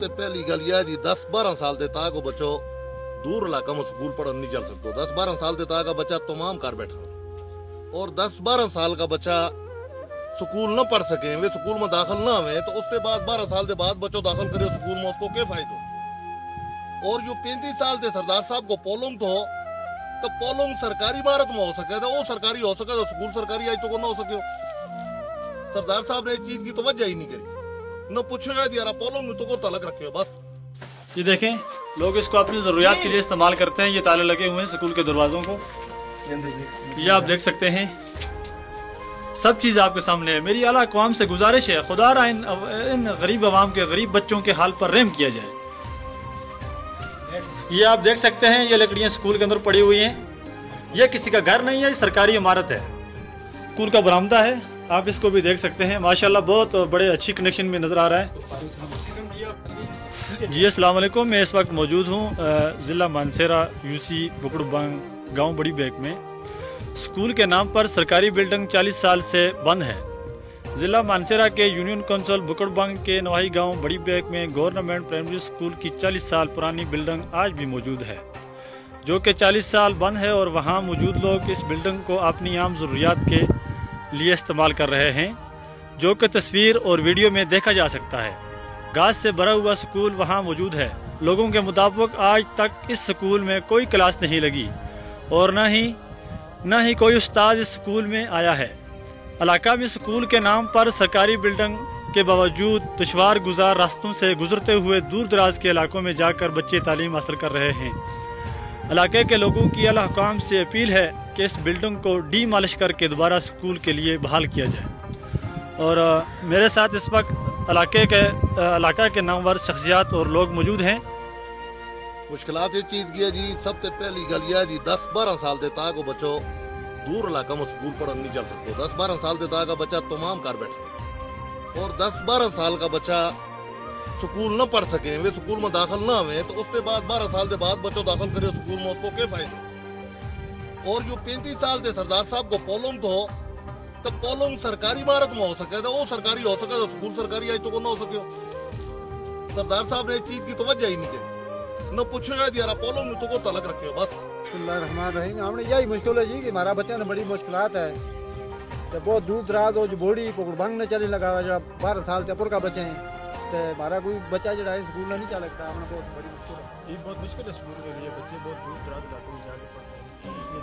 ਤੇ ਪਹਿਲੀ ਗੱਲ ਇਹ ਹੈ ਜੀ 10 12 ਸਾਲ ਦੇ ਤੱਕ ਉਹ ਬੱਚੋ दूर इलाका में स्कूल पढ़ नहीं चल सकते दस बारह साल देता का बच्चा तमाम कर बैठा और दस बारह साल का बच्चा स्कूल न पढ़ सके वे स्कूल में दाखिल ना हुए तो उसके बाद बारह साल के बाद बच्चों दाखिल करे स्कूल में उसको क्या फायदा और जो पैंतीस साल के सरदार साहब को पोलोंग तो तो पोलोंग सरकारी इमारत में हो सके तो वो सरकारी हो सके तो स्कूल सरकारी आई तो को ना हो सके सरदार साहब ने इस चीज की तवज्जो ही नहीं करी न पूछेगा यार पोलोंग में तो को तलक रखे हो बस। ये देखें लोग इसको अपनी ज़रूरियात के लिए इस्तेमाल करते हैं ये ताले लगे हुए हैं स्कूल के दरवाज़ों को। ये आप देख सकते हैं। सब चीज़ आपके सामने है। मेरी अला अकवाम से गुजारिश है खुदा रहा इन, इन गरीब आवाम के गरीब बच्चों के हाल पर रहम किया जाए। ये आप देख सकते हैं ये लकड़ियाँ स्कूल के अंदर पड़ी हुई हैं। ये किसी का घर नहीं है ये सरकारी इमारत है। स्कूल का बरामदा है। आप इसको भी देख सकते हैं। माशाल्लाह, बहुत बड़े अच्छी कनेक्शन में नज़र आ रहा है। जी वालेकुम। मैं इस वक्त मौजूद हूँ ज़िला मानसेरा यूसी बुकड़बांग, गाँव बड़ी बैग में। स्कूल के नाम पर सरकारी बिल्डिंग 40 साल से बंद है। ज़िला मानसेरा के यूनियन काउंसिल बुकड़बांग के नवाही गाँव बड़ी बैग में गवर्नमेंट प्राइमरी स्कूल की 40 साल पुरानी बिल्डिंग आज भी मौजूद है। जो कि 40 साल बंद है और वहाँ मौजूद लोग इस बिल्डिंग को अपनी आम ज़रूरियात के लिए इस्तेमाल कर रहे हैं, जो कि तस्वीर और वीडियो में देखा जा सकता है। घास से भरा हुआ स्कूल वहाँ मौजूद है। लोगों के मुताबिक आज तक इस स्कूल में कोई क्लास नहीं लगी और न ही न ही कोई उस्ताद इस स्कूल में आया है। इलाका में स्कूल के नाम पर सरकारी बिल्डिंग के बावजूद दुशवार गुजार रास्तों से गुजरते हुए दूर दराज के इलाकों में जाकर बच्चे तालीम हासिल कर रहे हैं। इलाके के लोगों की अलाकाम से अपील है कि इस बिल्डिंग को डीमालिश करके दोबारा स्कूल के लिए बहाल किया जाए। और मेरे साथ इस वक्त इलाके के इलाका के नामवर शख्सियात और लोग मौजूद हैं। मुश्किलात ये चीज़ की है जी, सबसे पहली गल यह जी, दस बारह साल दे तक बच्चो दूर इलाका में स्कूल पढ़ नहीं चल सकते दस बारह साल दे तक बच्चा तमाम कर बैठे। और दस बारह साल का बच्चा स्कूल न पढ़ सके, वे स्कूल में दाखिल ना हुए तो उसके बाद बारह साल के बाद बच्चों दाखिल करे स्कूल में, उसको क्या फ़ायदा? और जो पैंतीस साल के सरदार साहब को पोलोंग तो तो पोलोंग सरकारी इमारत में हो सके तो वो सरकारी हो सके तो स्कूल सरकारी आई तो को ना हो सके? सरदार साहब ने इस चीज़ की तवज्जो ही नहीं करी न पूछेगा यार पोलोंग में तो को तलक रखे बस। रहीम हमने यही मुश्किल है जी कि हमारा बच्चा ने बड़ी मुश्किलात है। तो बहुत दूर दराज हो, जो बोड़ी पकड़भंग ने चले लगा हुआ बारह साल से पुर का बच्चे हैं। पे हमारा कोई बच्चा जो है, स्कूल नहीं जा लगता, हमें बहुत बड़ी मुश्किल है। ये बहुत मुश्किल है स्कूल के लिए, बच्चे बहुत दूर दराज इलाकों में जाकर पढ़ते हैं इसलिए